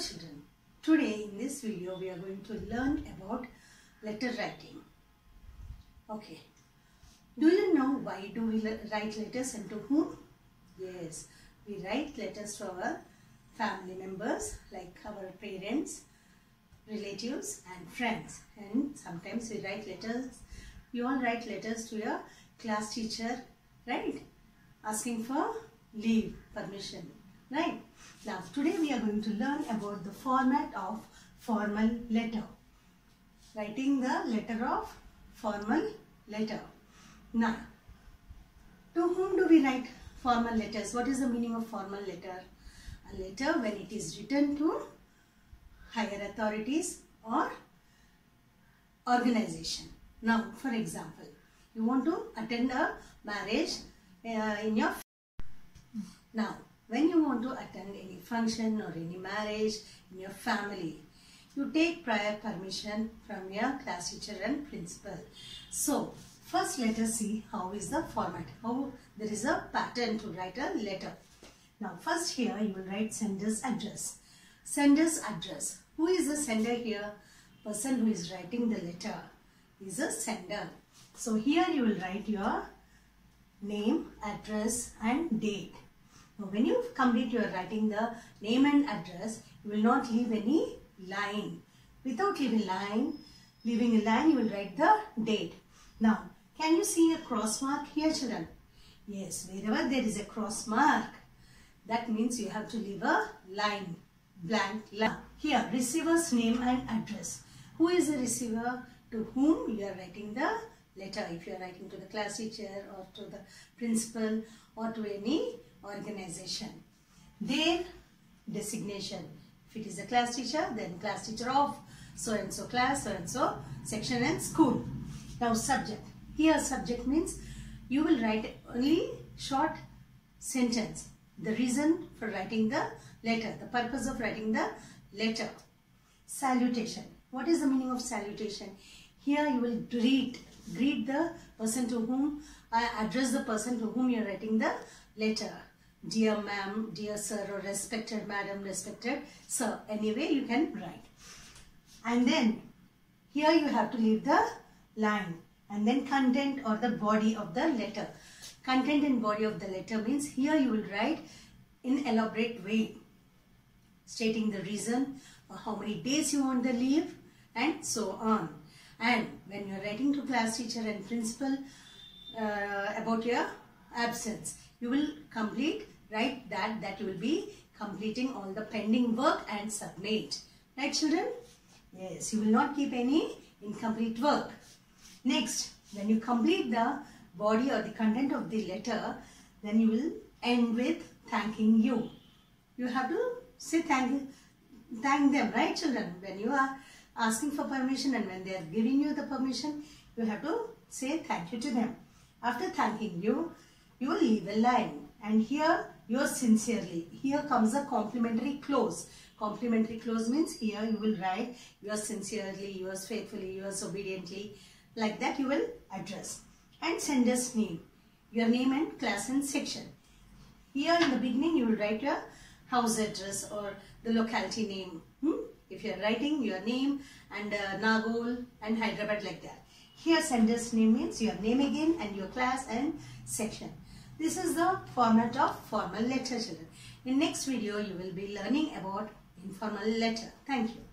children, today in this video we are going to learn about letter writing. Okay, do you know why do we write letters and to whom? Yes, we write letters to our family members like our parents, relatives and friends and sometimes we write letters, you all write letters to your class teacher, right? Asking for leave, permission, right? Now today we are going to learn about the format of formal letter. Writing the letter of formal letter. Now, to whom do we write formal letters? What is the meaning of formal letter? A letter when it is written to higher authorities or organization. Now, for example, you want to attend a marriage uh, in your now when you want to attend any function or any marriage in your family you take prior permission from your class teacher and principal. So first let us see how is the format how there is a pattern to write a letter. Now first here you will write sender's address. Sender's address. Who is the sender here? Person who is writing the letter is a sender. So here you will write your name address and date now when you complete your writing the name and address, you will not leave any line. Without leaving line, leaving a line, you will write the date. Now, can you see a cross mark here children? Yes, wherever there is a cross mark, that means you have to leave a line, blank line. Here, receiver's name and address. Who is the receiver to whom you are writing the letter? If you are writing to the class teacher or to the principal or to any organization. Their designation. If it is a class teacher, then class teacher of so and so class, so and so section and school. Now subject. Here subject means you will write only short sentence. The reason for writing the letter, the purpose of writing the letter. Salutation. What is the meaning of salutation? Here you will greet, greet the person to whom, uh, address the person to whom you are writing the letter dear ma'am, dear sir or respected madam, respected sir. Anyway, you can write. And then here you have to leave the line and then content or the body of the letter. Content and body of the letter means here you will write in elaborate way stating the reason how many days you want the leave and so on. And when you are writing to class teacher and principal uh, about your absence, you will complete write that that you will be completing all the pending work and submit. Right children? Yes you will not keep any incomplete work. Next when you complete the body or the content of the letter then you will end with thanking you. You have to say thank thank them right children? When you are asking for permission and when they are giving you the permission you have to say thank you to them after thanking you you will leave a line and here yours sincerely. Here comes a complimentary clause. Complimentary clause means here you will write yours sincerely, yours faithfully, yours obediently. Like that you will address. And sender's name. Your name and class and section. Here in the beginning you will write your house address or the locality name. Hmm? If you are writing your name and uh, Nagole and Hyderabad like that. Here sender's name means your name again and your class and section. This is the format of formal letter children. In next video you will be learning about informal letter. Thank you.